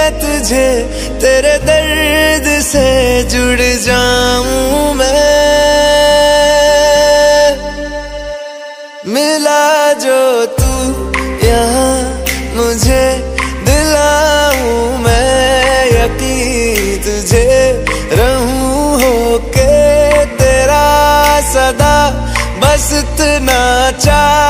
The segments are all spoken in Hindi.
मैं तुझे, तेरे दर्द से जुड़ जाऊँ मैं। मिला जो तू, यहाँ मुझे दिलाऊं मैं। यकीन तुझे रहूँ हो के तेरा सदा बस इतना चाहता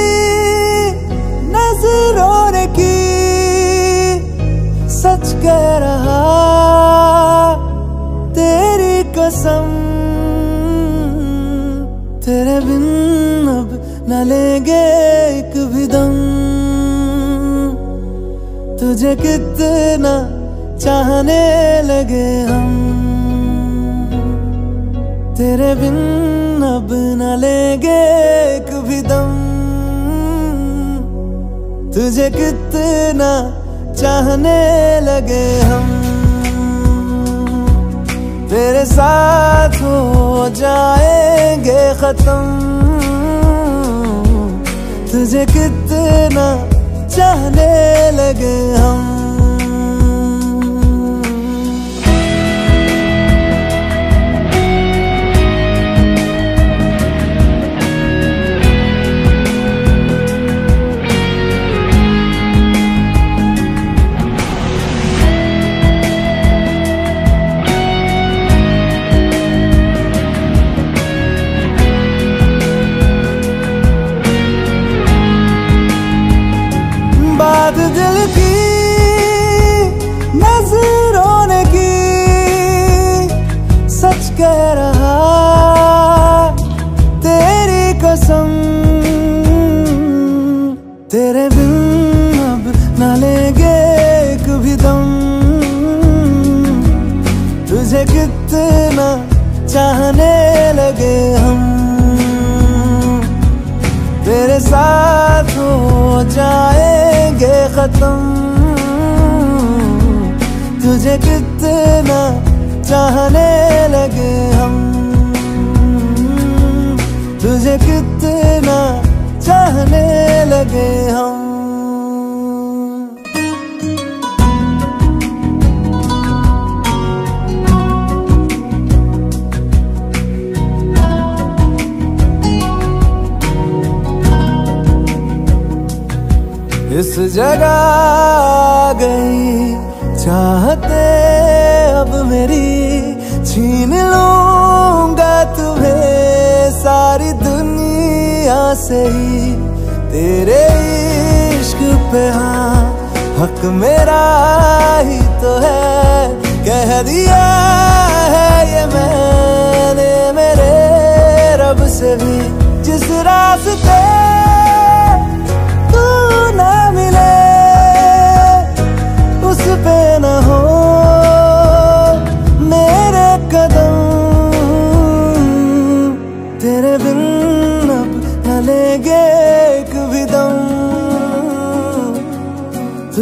तुझे कितना चाहने लगे हम। तेरे बिन अब न लेंगे एक भी दम। तुझे कितना चाहने लगे हम। तेरे साथ हो जाएँगे खत्म। तुझे कितना चाहने लगे हम। चाहने लगे हम। तुझे कितना चाहने लगे हम। इस जगह गई चाहते अब मेरी छीन लूँगा तुम्हें सारी दुनिया से ही। तेरे इश्क पे हाँ हक मेरा ही तो है। कह दिया है ये मैंने मेरे रब से भी, जिस रास्ते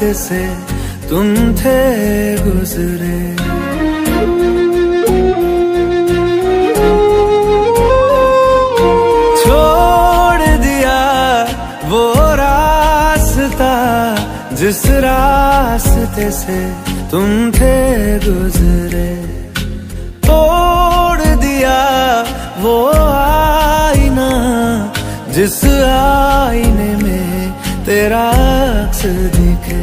रास्ते से तुम थे गुजरे। छोड़ दिया वो रास्ता जिस रास्ते से तुम थे गुजरे। तोड़ दिया वो आईना जिस आईने में तेरा अक्स दिखे।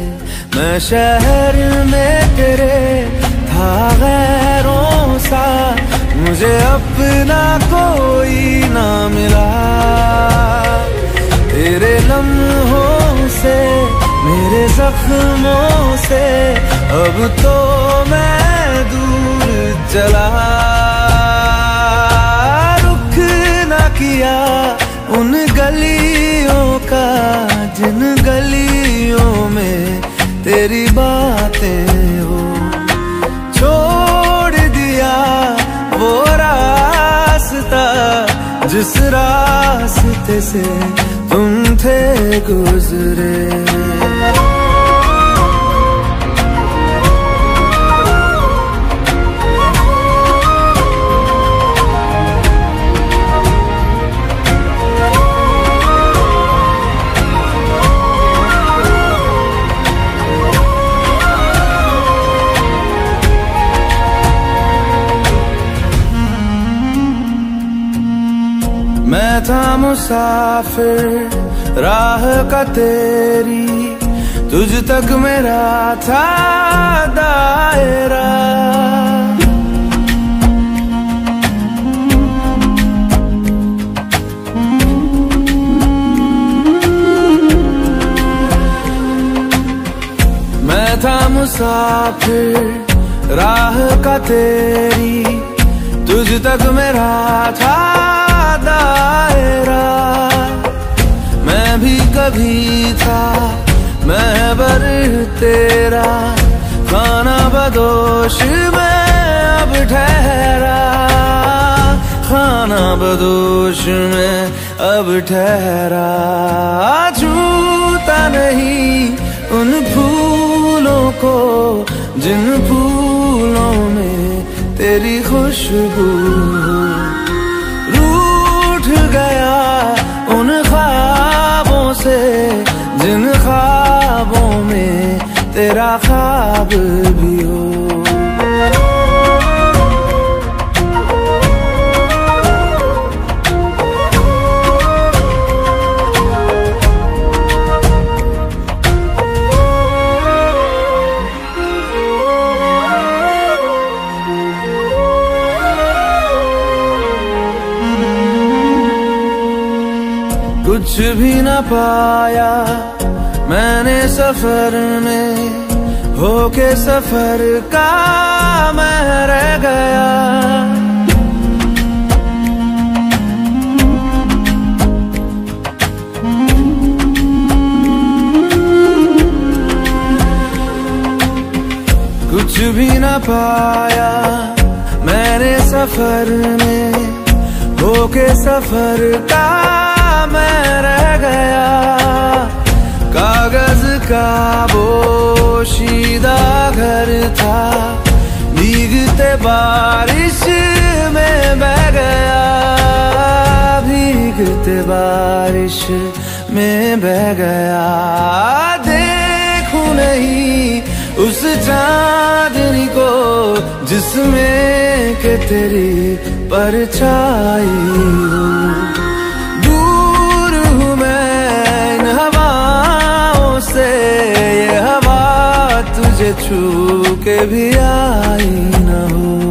मैं शहर में तेरे था गैरों सा। मुझे अपना कोई ना मिला। तेरे लम्हों से, मेरे जख्मों से, अब तो मैं दूर चला। रुख ना किया उन गलियों का, जिन गलियों में तेरी बातें हो। छोड़ दिया वो रास्ता, जिस रास्ते से तुम थे गुजरे। मैं था मुसाफिर, राह का तेरी, तुझ तक मेरा था दायरा। मैं था मुसाफिर, राह का तेरी, तुझ तक मेरा था कभी था मैं बर तेरा, खाना बदोश में अब ठहरा। खाना बदोश में अब ठहरा। छूता नहीं उन फूलों को, जिन फूलों में तेरी खुशबू। रूठ गया में तेरा ख्वाब भी हो कुछ भी न पाया मैंने सफ़र में होके सफ़र का मैं रह गया। कुछ भी न पाया मैंने सफ़र में होके सफ़र का घर था। भीगते बारिश में बह गया। भीगते बारिश में बह गया। देखू नहीं उस चांदनी को जिसमें के तेरी परछाई हो। छू के भी आई न हो।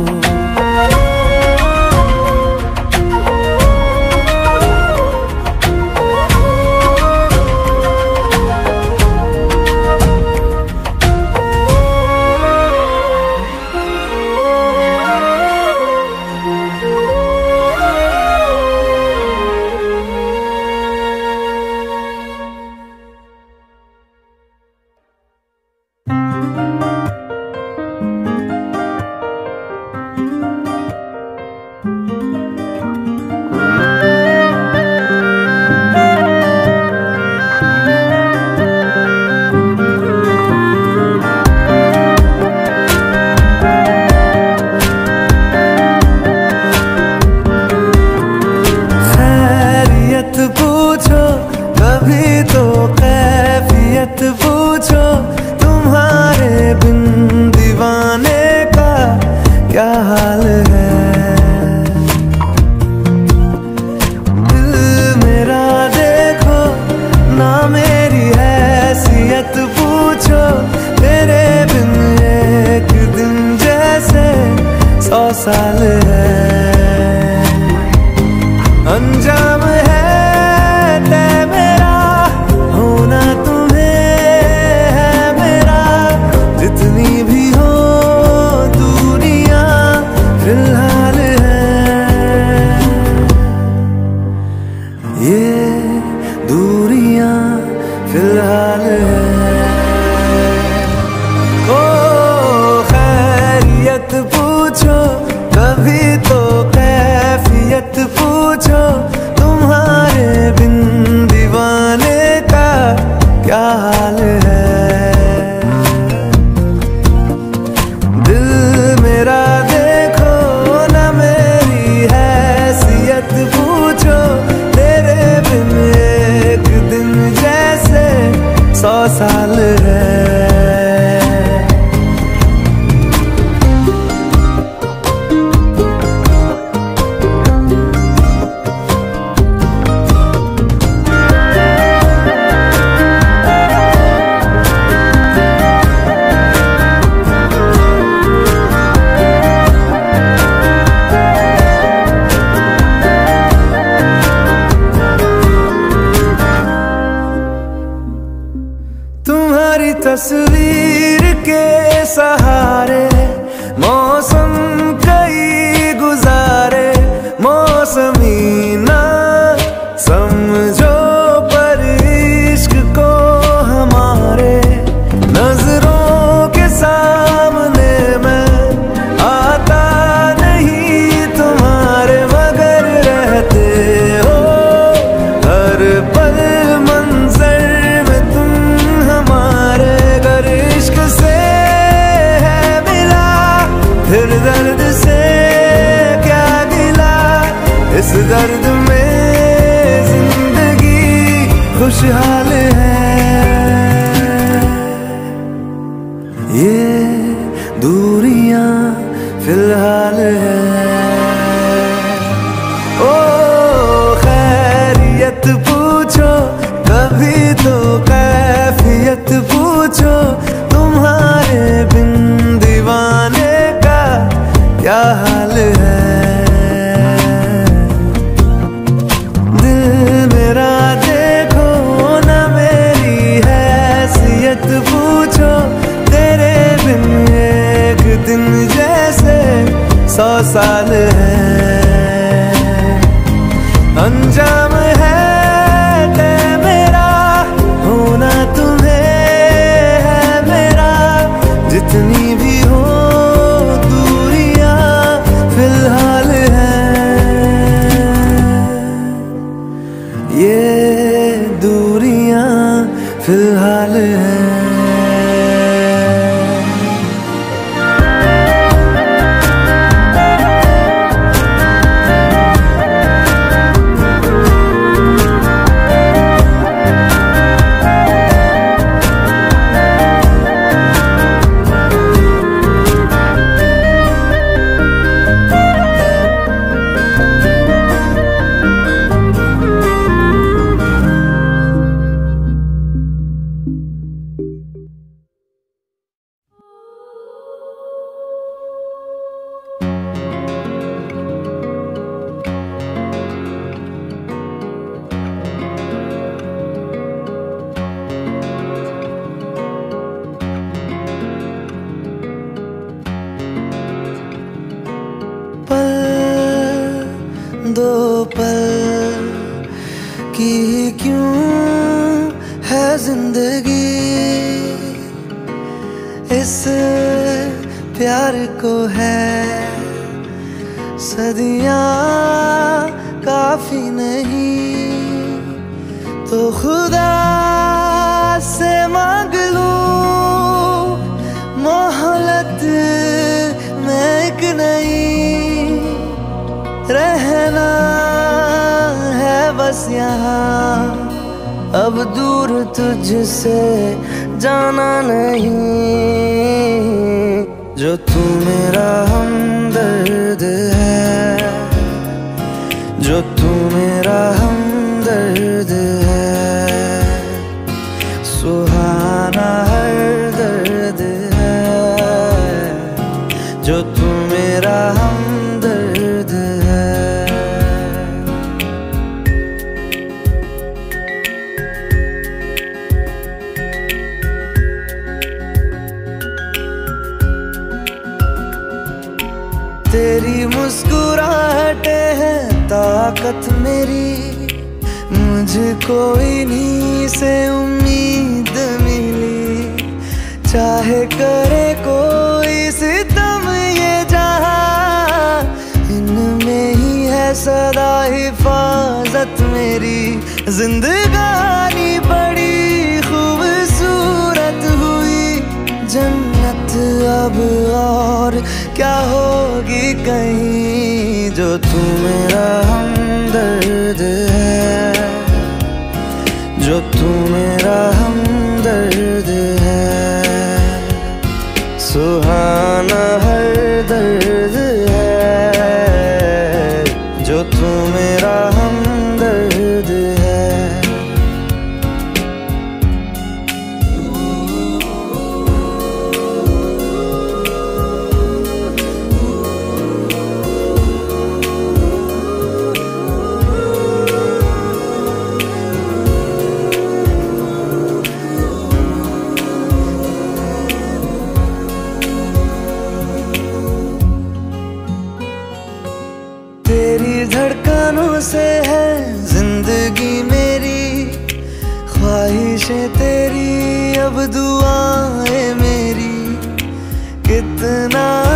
ताकत मेरी, मुझको इन्हीं से उम्मीद मिली। चाहे करे कोई सितम ये जहाँ, इनमें ही है सदा हिफाजत मेरी। जिंदगानी बड़ी खूबसूरत हुई। जन्नत अब और क्या होगी कहीं? जो तू मेरा हमदर्द है जो तू मेरा हमदर्द है। सुहा पीछे तेरी अब दुआएँ मेरी। कितना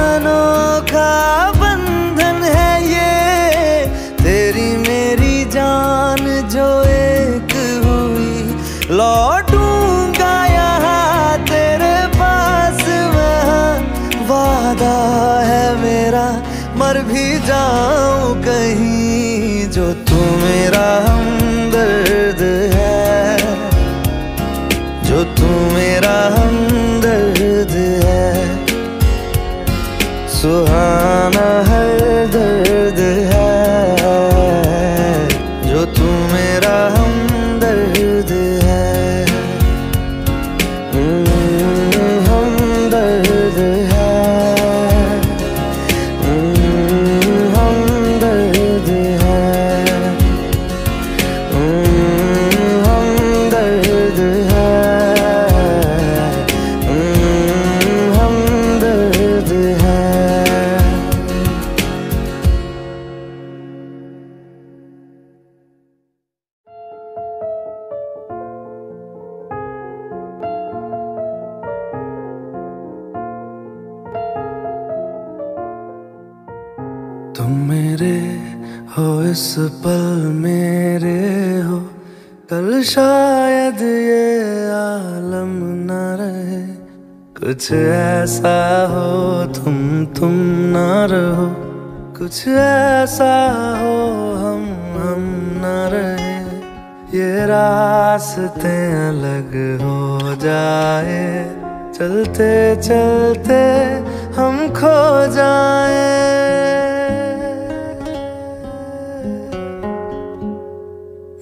पल मेरे हो, कल शायद ये आलम न रहे। कुछ ऐसा हो, तुम तुम न रहो। कुछ ऐसा हो, हम हम न रहे। ये रास्ते अलग हो जाए। चलते चलते हम खो जाए।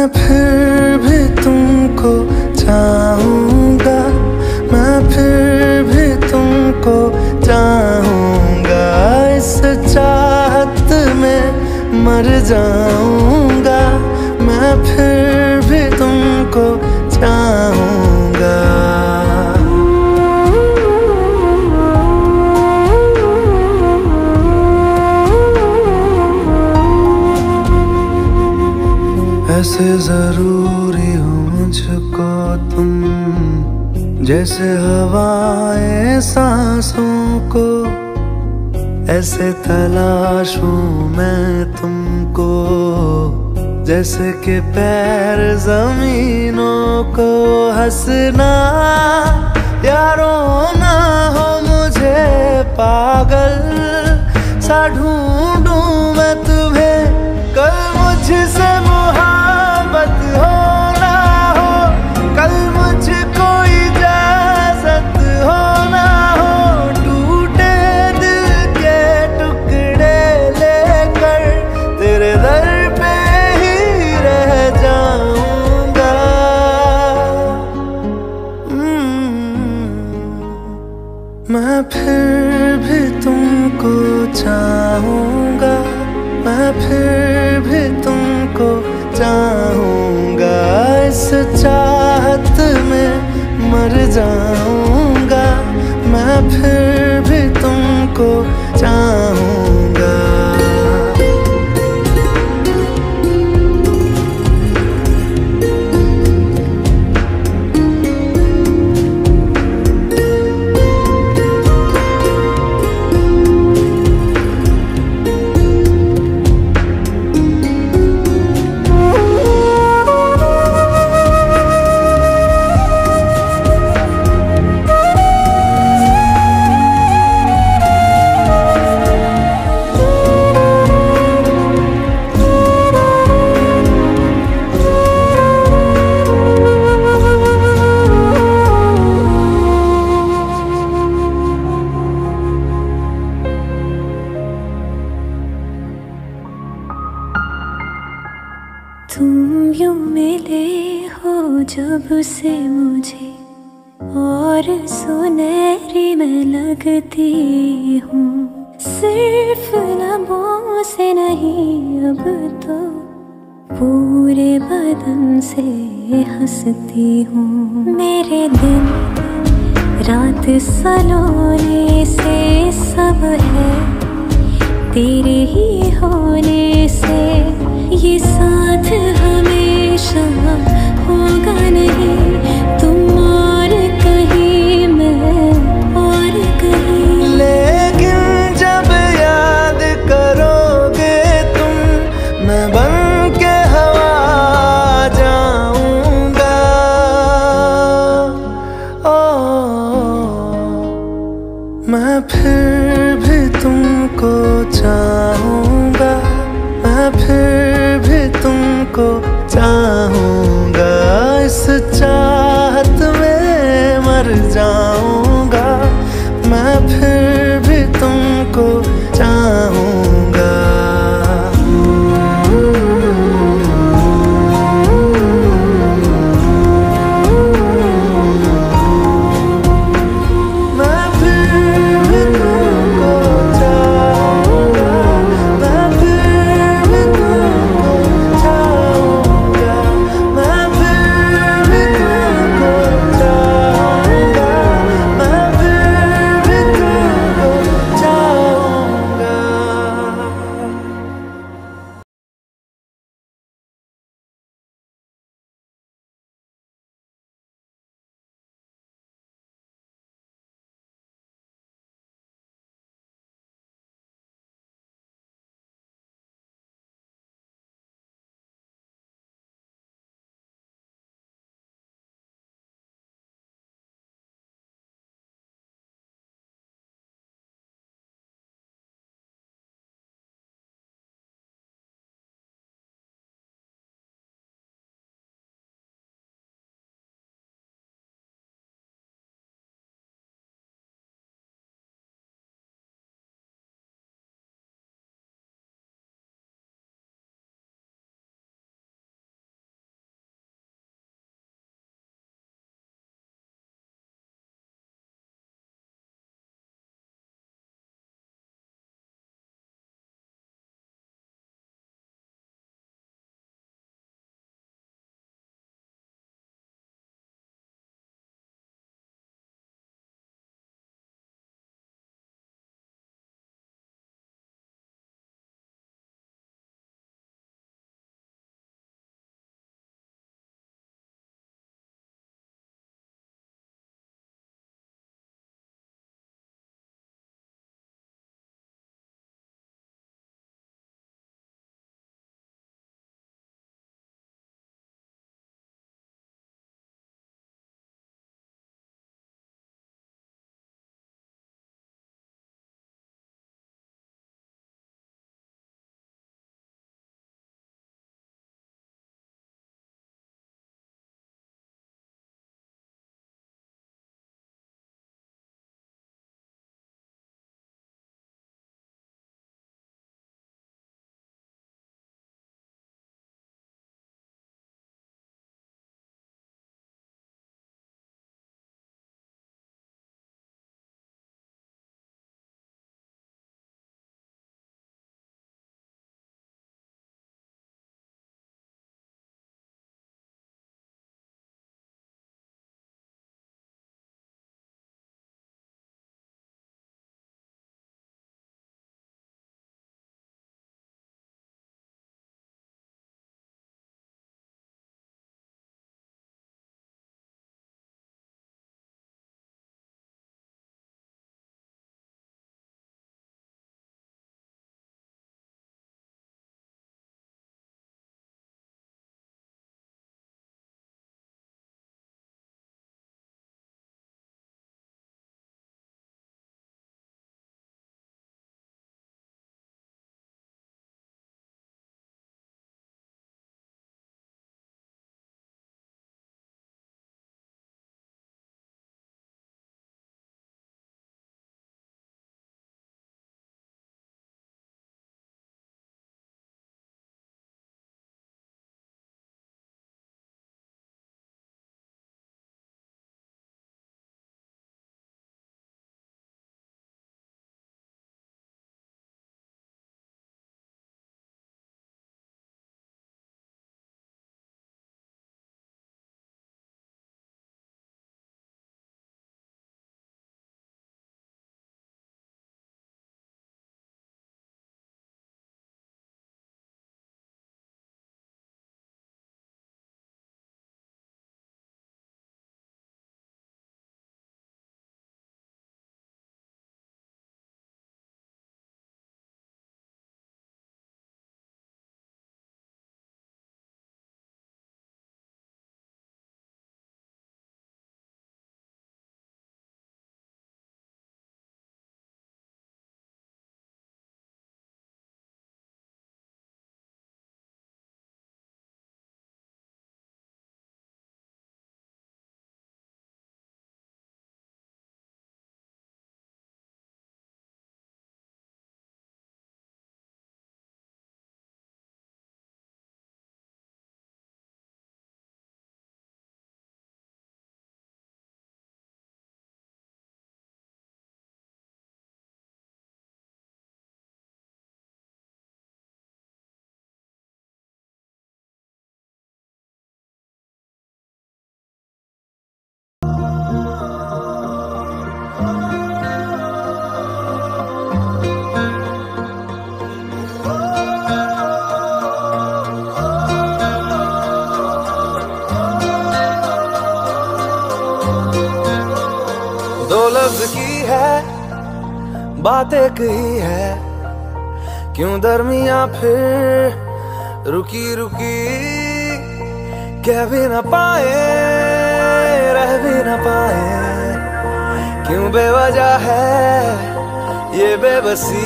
मैं फिर भी तुमको चाहूँगा। मैं फिर भी तुमको चाहूँगा। इस में मर जाऊँगा। मैं फिर भी तुमको ऐसे ज़रूरी हो मुझको तुम जैसे हवाएँ सांसों को, ऐसे तलाशूं मैं तुमको, जैसे कि पैर जमीनों को हंसना, यारो ना हो मुझे पागल, सा ढूंढूं मैं तुम्हें चाहत में मर जाऊँगा। मैं फिर गई है। क्यों दरमिया फिर रुकी रुकी? कह भी ना पाए, रह भी ना पाए। क्यों बेवजह है ये बेबसी?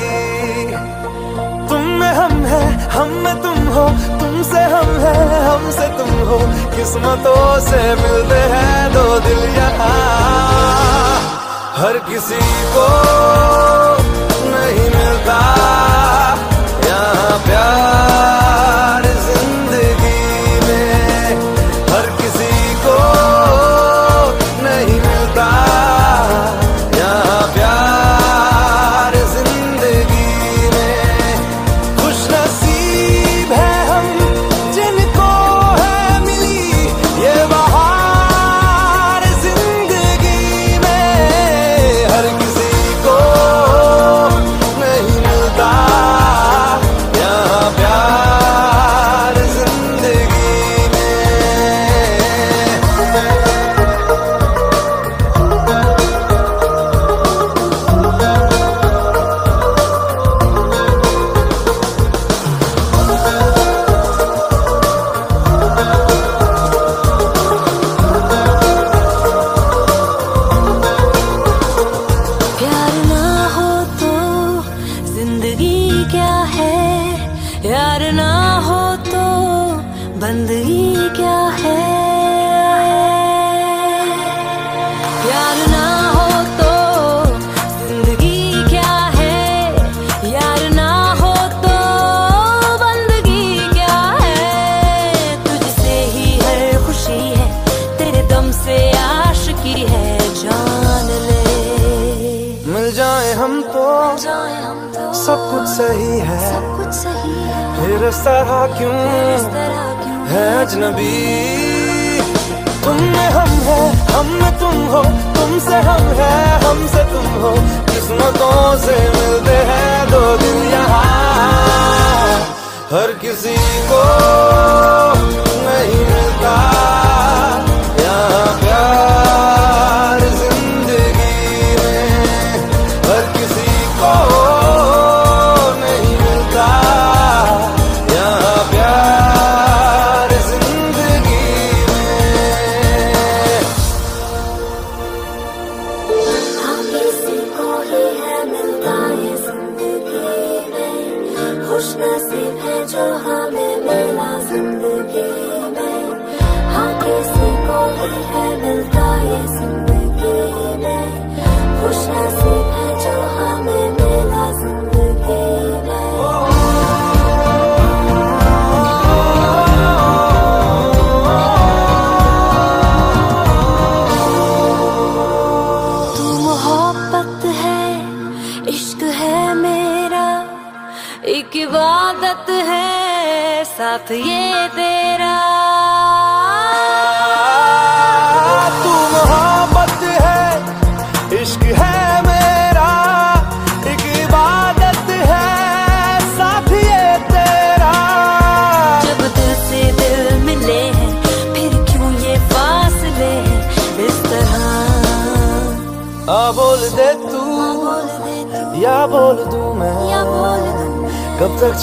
तुम में हम है, हम में तुम हो, तुमसे हम है, हमसे तुम हो। किस्मतों से मिलते हैं दो दिल यहाँ। हर किसी को नहीं मिलता। यहाँ प्यार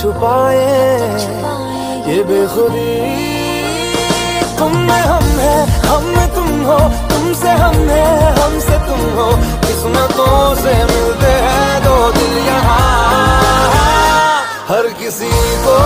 छुपाए, ये बेखुदी। तुम में हम है, हम में तुम हो, तुमसे हम है, हमसे तुम हो। किस्मतों से मिलते हैं दो दिल यहाँ। हर किसी को